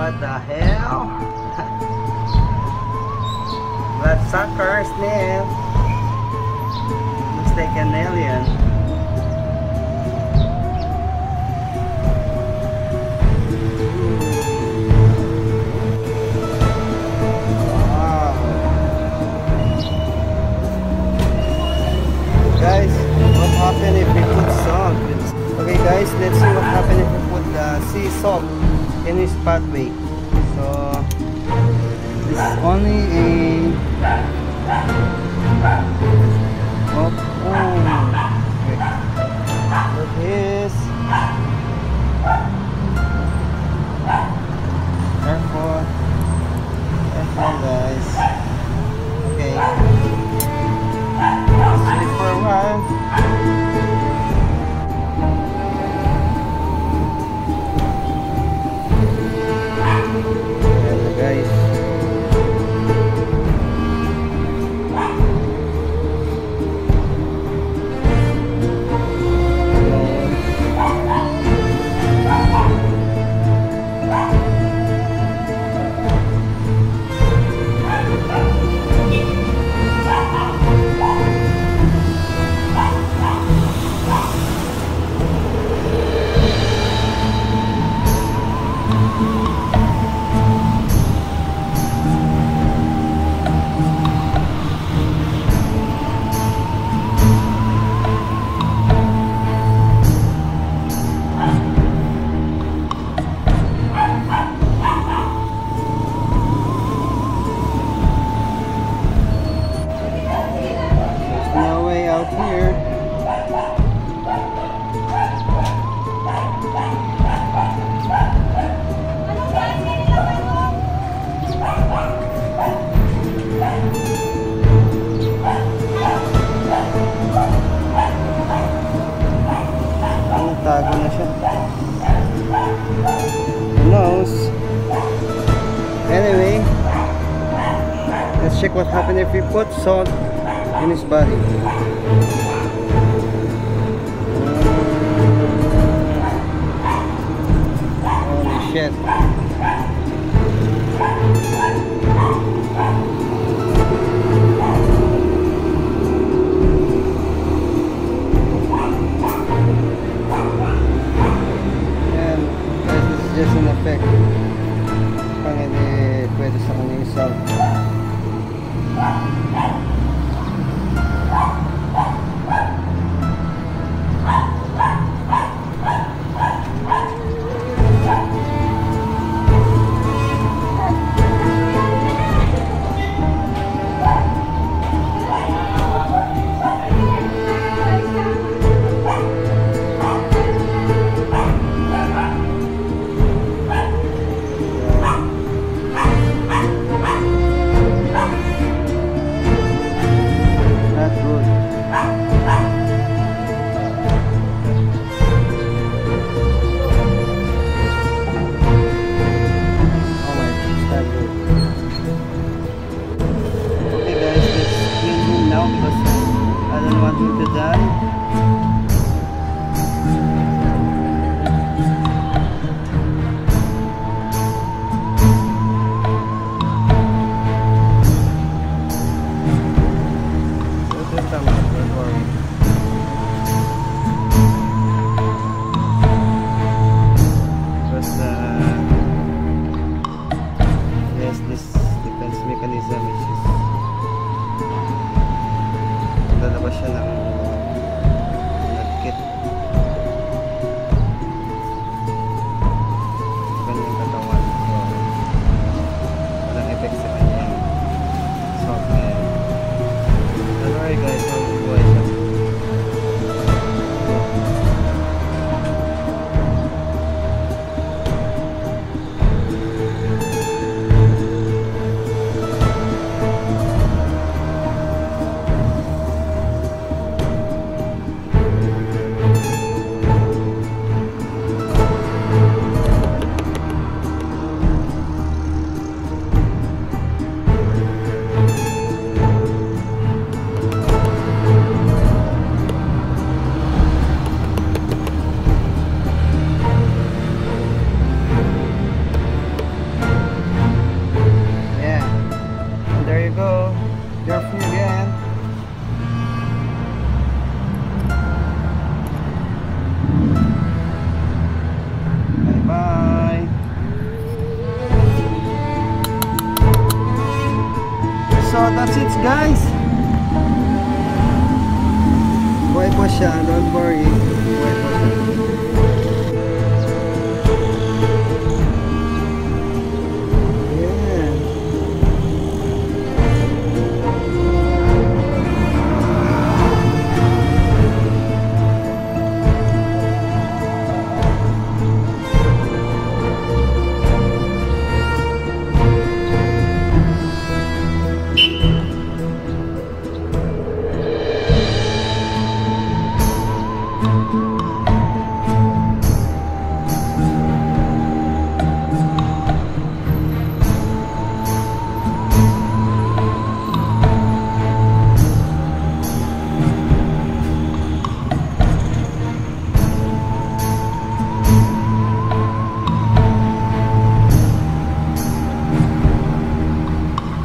What the hell? Bloodsucker's nail. Looks like an alien. Guys, what happened if we put salt? Okay guys, let's see what happened if we put the sea salt in this pathway. So, this is only a... Knows? Anyway, let's check what happened if we put salt in his body. Effect. California. But uh, yes, this defense mechanism is lalabas siya ng that's it guys. Buhay po siya, don't worry.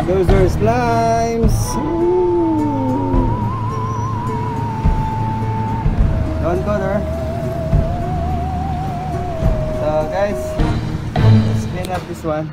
Those are slimes. Ooh. Don't go there. So guys, let's clean up this one.